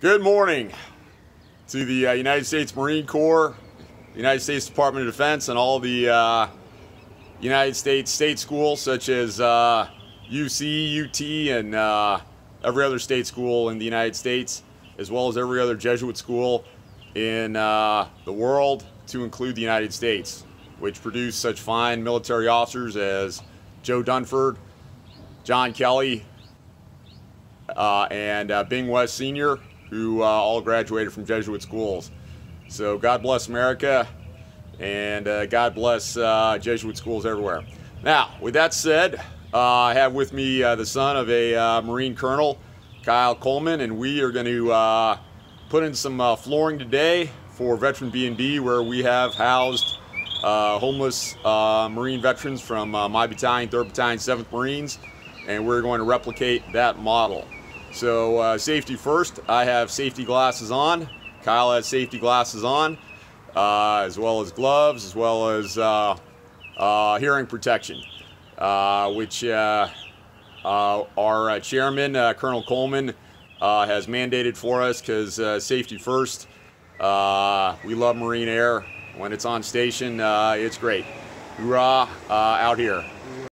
Good morning to the uh, United States Marine Corps, the United States Department of Defense, and all the uh, United States state schools such as uh, UC, UT, and uh, every other state school in the United States, as well as every other Jesuit school in uh, the world to include the United States, which produce such fine military officers as Joe Dunford, John Kelly, uh, and Bing West Sr., who uh, all graduated from Jesuit schools. So God bless America, and uh, God bless uh, Jesuit schools everywhere. Now, with that said, uh, I have with me uh, the son of a uh, Marine Colonel, Kyle Coleman, and we are going to put in some flooring today for Veteran B&B, where we have housed homeless Marine veterans from my battalion, 3rd Battalion, 7th Marines, and we're going to replicate that model. So uh, safety first, I have safety glasses on. Kyle has safety glasses on, uh, as well as gloves, as well as uh, uh hearing protection, uh, which uh, our chairman, Colonel Coleman, has mandated for us because safety first. we love Marine Air. When it's on station, it's great. Hoorah out here.